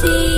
see.